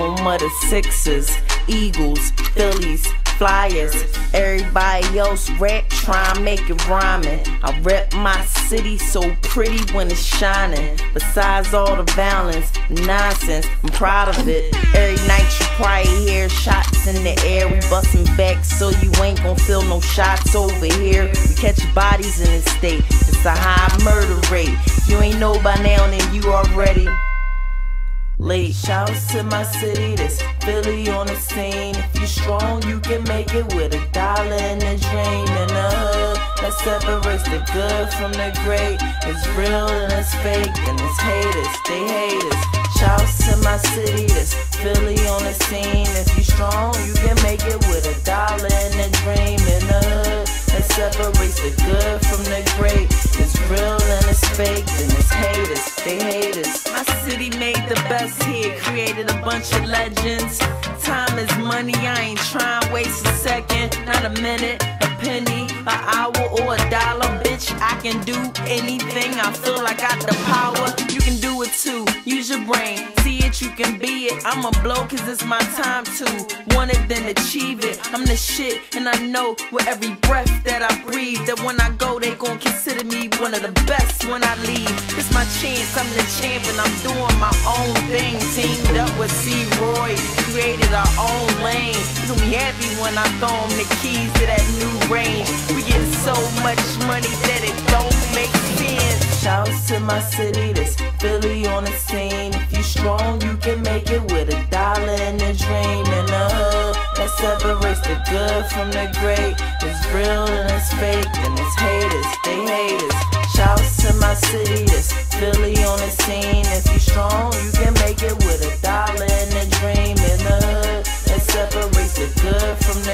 home of the Sixers, Eagles, Phillies, Flyers. Everybody else rap, try and make it rhyming. I rep my city so pretty when it's shining. Besides all the violence, nonsense, I'm proud of it. Every night you probably hear shots in the air. We bustin' back so you ain't gon' feel no shots over here. We catch bodies in this state. It's a high murder rate. You ain't know by now, then you already late. Shouts to my city, this Philly on the scene. If you strong, you can make it with a dollar and a dream in the hood. That separates the good from the great. It's real and it's fake, and it's haters, they hate us. Shouts to my city, this Philly on the scene. If you strong, you can make it with a dollar and a dream in the hood. That separates the good from the great. It's real and it's fake, and it's haters, they hate. Best here, created a bunch of legends. Time is money, I ain't trying to waste a second, not a minute, a penny, an hour, or a dollar. Bitch, I can do anything. I feel like I got the power. You can do it too. Use your brain. See it, you can be it. I'ma blow cause it's my time to. Want it, then achieve it. I'm the shit, and I know with every breath that I breathe that when I go, they gon' consider me one of the best when I leave. It's my chance, I'm the be happy when I throw him the keys to that new range. We get so much money that it don't make sense. Shouts to my city, this Philly on the scene. If you strong, you can make it with a dollar and a dream and the hood. That separates the good from the great. It's real and it's fake, and it's haters, they hate us.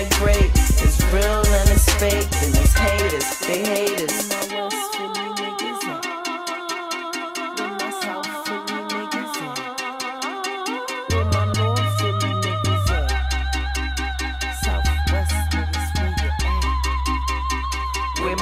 From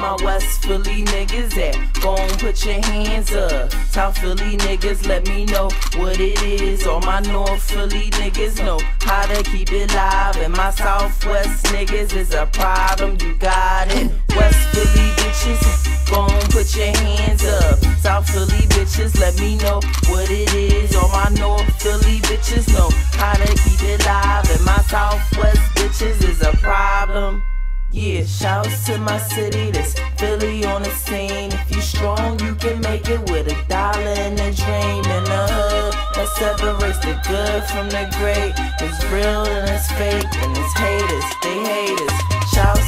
my West Philly niggas at? Gon' put your hands up. South Philly niggas, let me know what it is. All my North Philly niggas know how to keep it live. And my Southwest niggas is a problem, you got it. West Philly bitches, gon' put your hands up. South Philly bitches, let me know what it is. All my North Yeah, shouts to my city, this Philly on the scene. If you strong, you can make it with a dollar and a dream in the hood. That separates the good from the great. It's real and it's fake, and it's haters, they hate us. Shouts